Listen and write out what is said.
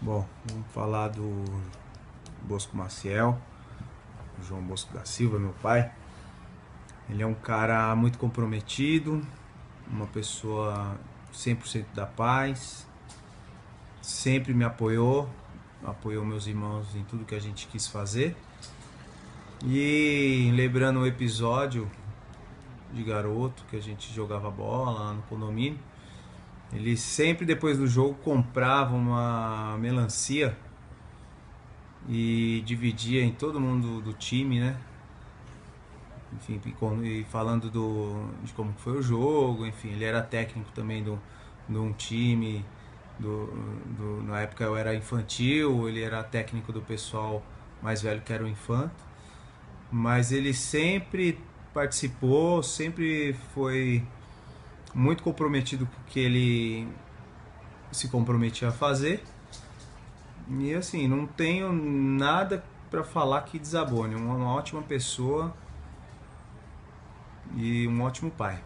Bom, vamos falar do Bosco Maciel, João Bosco da Silva, meu pai. Ele é um cara muito comprometido, uma pessoa 100% da paz, sempre me apoiou, apoiou meus irmãos em tudo que a gente quis fazer. E lembrando o episódio de garoto que a gente jogava bola lá no condomínio, ele sempre depois do jogo comprava uma melancia e dividia em todo mundo do time, né? Enfim, e falando do, de como foi o jogo, enfim, ele era técnico também de um time, do, do, na época eu era infantil, ele era técnico do pessoal mais velho que era o infanto, mas ele sempre participou, sempre foi muito comprometido com o que ele se comprometia a fazer. E assim, não tenho nada para falar que desabone. Uma, uma ótima pessoa e um ótimo pai.